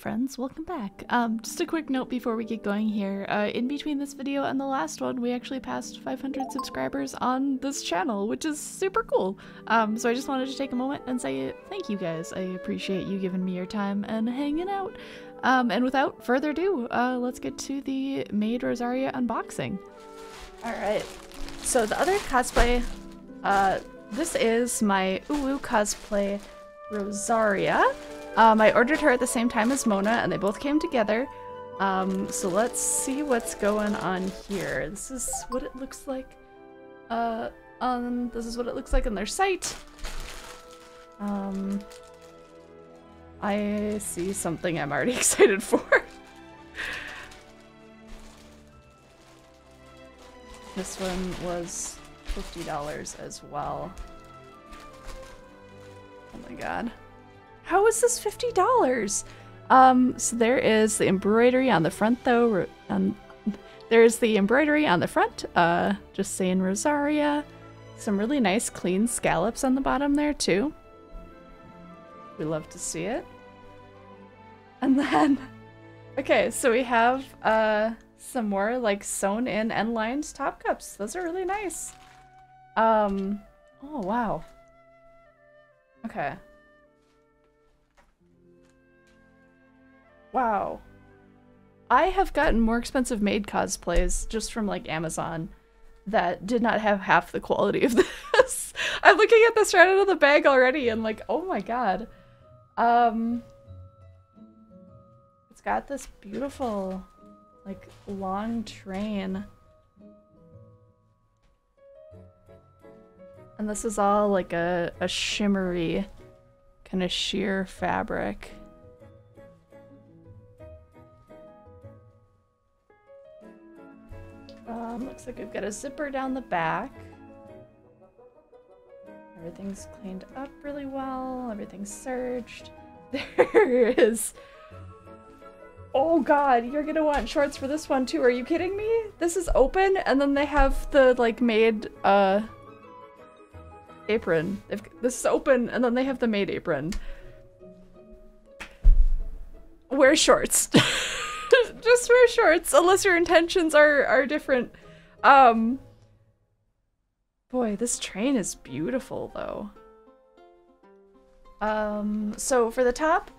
friends, welcome back. Um, just a quick note before we get going here. Uh, in between this video and the last one, we actually passed 500 subscribers on this channel, which is super cool. Um, so I just wanted to take a moment and say thank you guys. I appreciate you giving me your time and hanging out. Um, and without further ado, uh, let's get to the Maid Rosaria unboxing. Alright, so the other cosplay, uh, this is my UWOWO cosplay Rosaria. Um, I ordered her at the same time as Mona, and they both came together. Um, so let's see what's going on here. This is what it looks like. Uh, um, this is what it looks like on their site. Um, I see something I'm already excited for. this one was $50 as well. Oh my god. How is this $50? Um, so there is the embroidery on the front though, there's the embroidery on the front, uh, just saying Rosaria. Some really nice clean scallops on the bottom there too. We love to see it. And then, okay, so we have, uh, some more like sewn in end lined top cups. Those are really nice. Um, oh wow. Okay. Wow. I have gotten more expensive maid cosplays just from like Amazon that did not have half the quality of this. I'm looking at this right out of the bag already and like, oh my god. Um It's got this beautiful like long train. And this is all like a, a shimmery kind of sheer fabric. Um, looks like we've got a zipper down the back. Everything's cleaned up really well. Everything's serged. There is... Oh god, you're gonna want shorts for this one too. Are you kidding me? This is open and then they have the like maid uh apron. They've, this is open and then they have the maid apron. Wear shorts. just wear shorts unless your intentions are are different. Um Boy, this train is beautiful though. Um so for the top,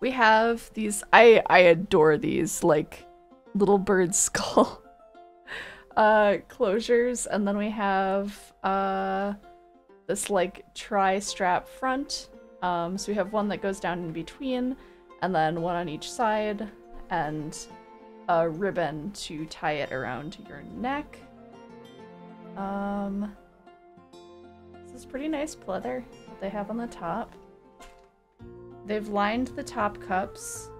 we have these I I adore these like little bird skull uh closures and then we have uh this like tri-strap front. Um so we have one that goes down in between and then one on each side and a ribbon to tie it around your neck. Um, this is pretty nice pleather that they have on the top. They've lined the top cups.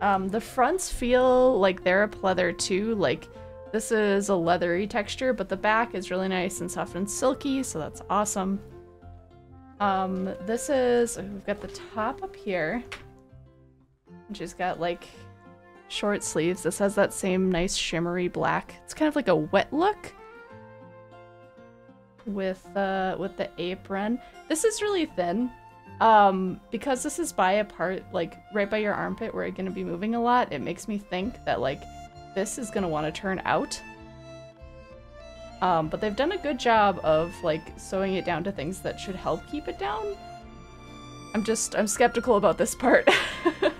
Um, the fronts feel like they're a pleather too, like this is a leathery texture, but the back is really nice and soft and silky, so that's awesome. Um, this is, we've got the top up here. And she's got like short sleeves. This has that same nice shimmery black. It's kind of like a wet look with uh with the apron. This is really thin. Um because this is by a part like right by your armpit where you're going to be moving a lot, it makes me think that like this is going to want to turn out. Um but they've done a good job of like sewing it down to things that should help keep it down. I'm just I'm skeptical about this part.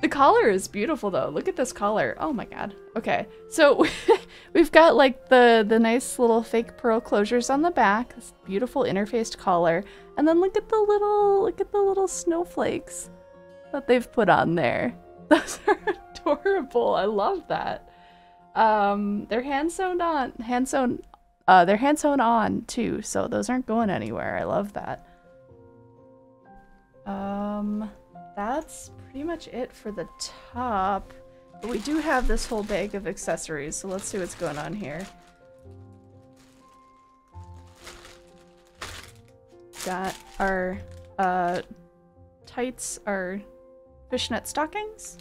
The collar is beautiful though. Look at this collar. Oh my god. Okay, so we've got like the, the nice little fake pearl closures on the back. This beautiful interfaced collar. And then look at the little, look at the little snowflakes that they've put on there. Those are adorable. I love that. Um, they're hand sewn on, hand sewn, uh, they're hand sewn on too. So those aren't going anywhere. I love that. Um, that's pretty much it for the top. But we do have this whole bag of accessories, so let's see what's going on here. Got our uh, tights, our fishnet stockings.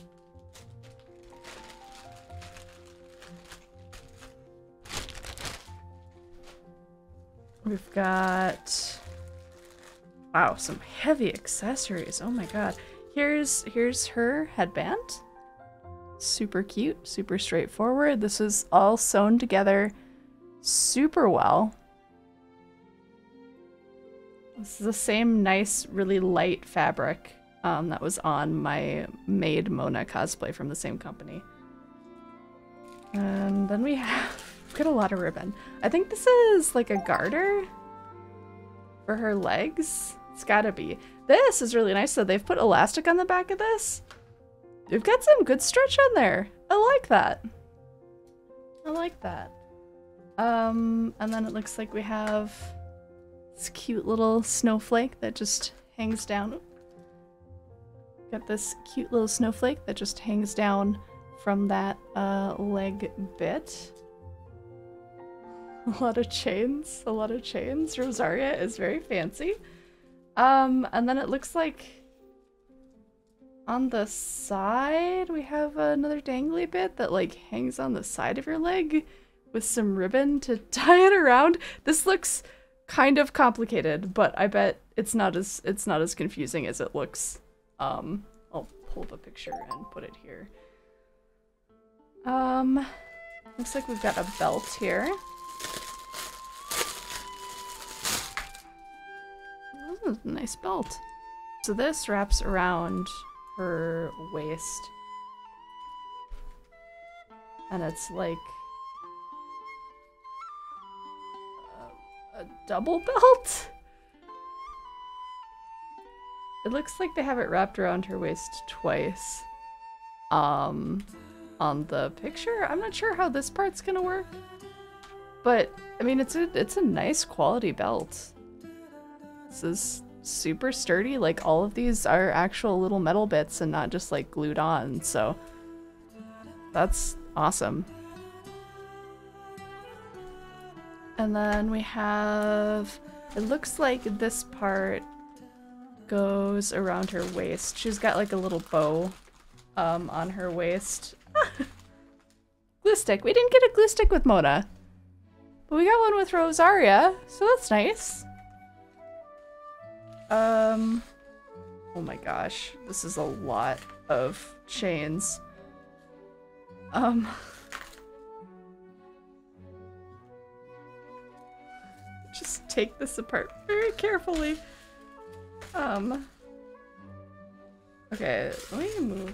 We've got, wow, some heavy accessories. Oh my god. Here's here's her headband. Super cute, super straightforward. This is all sewn together super well. This is the same nice, really light fabric um, that was on my Maid Mona cosplay from the same company. And then we have got a lot of ribbon. I think this is like a garter for her legs. It's gotta be. This is really nice. So they've put elastic on the back of this. We've got some good stretch on there. I like that. I like that. Um, and then it looks like we have this cute little snowflake that just hangs down. Got this cute little snowflake that just hangs down from that uh, leg bit. A lot of chains, a lot of chains. Rosaria is very fancy. Um, and then it looks like on the side we have another dangly bit that like hangs on the side of your leg with some ribbon to tie it around. This looks kind of complicated, but I bet it's not as it's not as confusing as it looks. Um, I'll pull a picture and put it here. Um, looks like we've got a belt here. Nice belt. So this wraps around her waist. And it's like a, a double belt? It looks like they have it wrapped around her waist twice. Um, on the picture. I'm not sure how this part's gonna work. But, I mean, it's a, it's a nice quality belt. This is super sturdy. Like, all of these are actual little metal bits and not just, like, glued on. So, that's awesome. And then we have... It looks like this part goes around her waist. She's got, like, a little bow um, on her waist. glue stick. We didn't get a glue stick with Mona. But we got one with Rosaria, so that's nice. Um, oh my gosh, this is a lot of chains. Um, just take this apart very carefully. Um, okay, let me move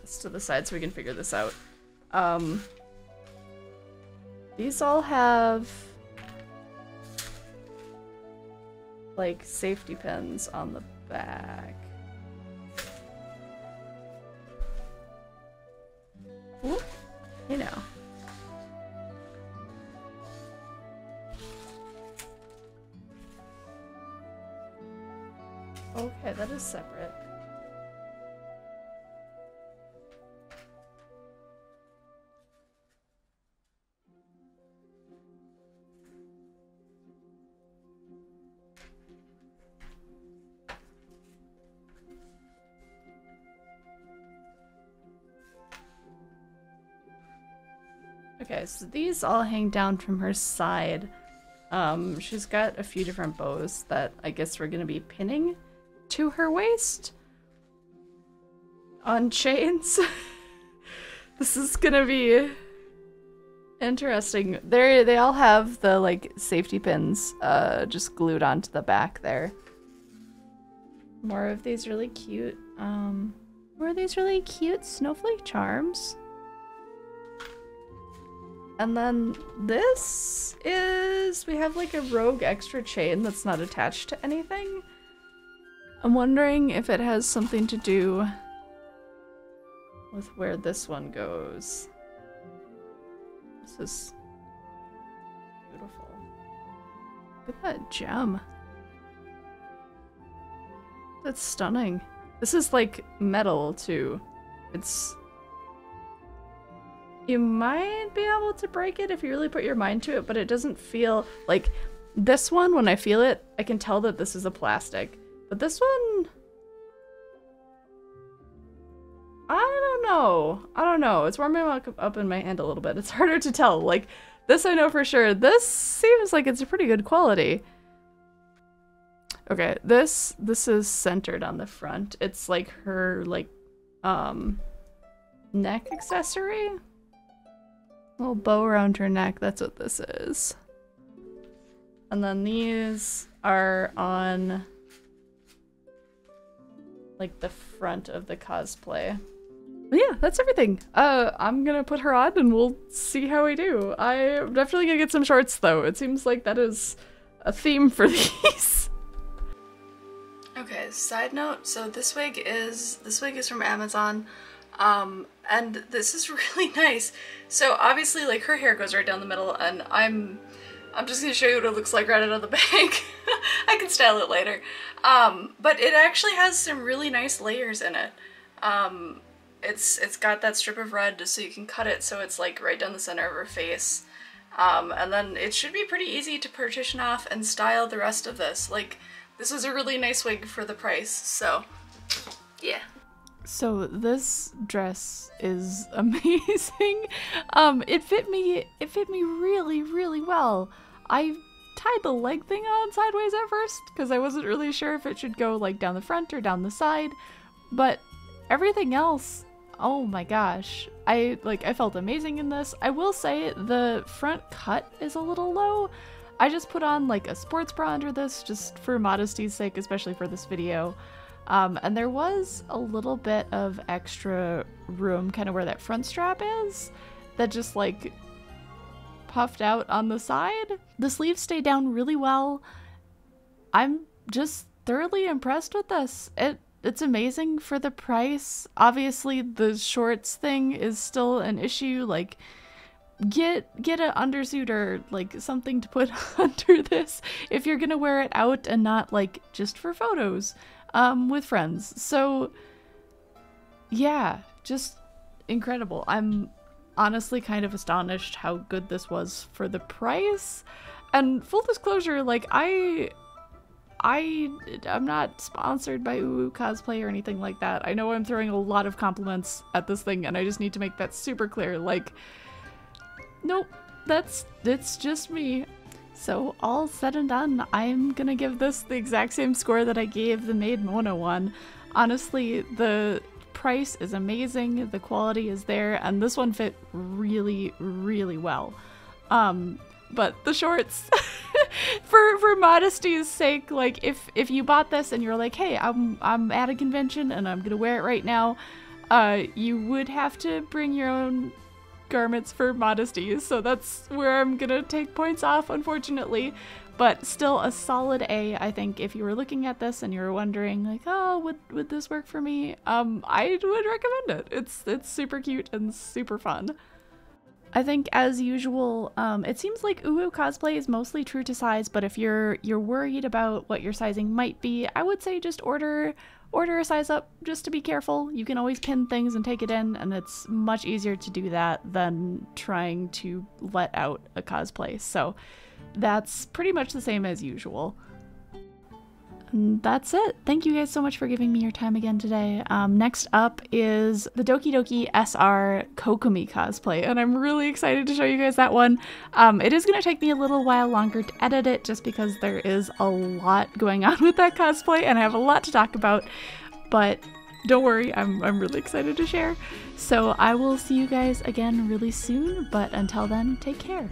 this to the side so we can figure this out. Um, these all have like safety pins on the back. You know. Okay, that is separate. Okay, so these all hang down from her side. Um, she's got a few different bows that I guess we're gonna be pinning to her waist on chains. this is gonna be interesting. They they all have the like safety pins uh just glued onto the back there. More of these really cute um more of these really cute snowflake charms. And then this is, we have like a rogue extra chain that's not attached to anything. I'm wondering if it has something to do with where this one goes. This is beautiful. Look at that gem. That's stunning. This is like metal too. It's you might be able to break it if you really put your mind to it, but it doesn't feel like this one, when I feel it, I can tell that this is a plastic. But this one, I don't know. I don't know. It's warming up in my hand a little bit. It's harder to tell. Like, this I know for sure. This seems like it's a pretty good quality. Okay, this this is centered on the front. It's like her like um neck accessory. Little bow around her neck, that's what this is. And then these are on like the front of the cosplay. Yeah, that's everything. Uh, I'm gonna put her on and we'll see how we do. I'm definitely gonna get some shorts though. It seems like that is a theme for these. Okay, side note, so this wig is, this wig is from Amazon. Um, and this is really nice. So obviously like her hair goes right down the middle and I'm I'm just gonna show you what it looks like right out of the bag. I can style it later. Um, but it actually has some really nice layers in it. Um, it's it's got that strip of red just so you can cut it so it's like right down the center of her face. Um, and then it should be pretty easy to partition off and style the rest of this. Like, this is a really nice wig for the price, so. So this dress is amazing. um, it fit me, it fit me really, really well. I tied the leg thing on sideways at first because I wasn't really sure if it should go like down the front or down the side, but everything else, oh my gosh. I like I felt amazing in this. I will say the front cut is a little low. I just put on like a sports bra under this just for modesty's sake, especially for this video. Um, and there was a little bit of extra room kind of where that front strap is that just like puffed out on the side. The sleeves stay down really well. I'm just thoroughly impressed with this. It it's amazing for the price. Obviously, the shorts thing is still an issue. Like, get get an undersuit or like something to put under this if you're gonna wear it out and not like just for photos um, with friends. So, yeah, just incredible. I'm honestly kind of astonished how good this was for the price. And full disclosure, like I I I'm not sponsored by UWOWO cosplay or anything like that. I know I'm throwing a lot of compliments at this thing and I just need to make that super clear. Like nope, that's it's just me. So all said and done, I'm gonna give this the exact same score that I gave the Maid Mona one. Honestly, the price is amazing, the quality is there, and this one fit really, really well. Um, but the shorts, for for modesty's sake, like if if you bought this and you're like, hey, I'm I'm at a convention and I'm gonna wear it right now, uh, you would have to bring your own garments for modesty. So that's where I'm gonna take points off, unfortunately but still a solid A, I think, if you were looking at this and you were wondering, like, oh, would, would this work for me? Um, I would recommend it. It's, it's super cute and super fun. I think as usual, um, it seems like UWOWO cosplay is mostly true to size, but if you're you're worried about what your sizing might be, I would say just order order a size up just to be careful. You can always pin things and take it in, and it's much easier to do that than trying to let out a cosplay. So that's pretty much the same as usual. And that's it. Thank you guys so much for giving me your time again today. Um, next up is the Doki Doki SR Kokomi cosplay, and I'm really excited to show you guys that one. Um, it is going to take me a little while longer to edit it just because there is a lot going on with that cosplay, and I have a lot to talk about, but don't worry, I'm, I'm really excited to share. So I will see you guys again really soon, but until then, take care.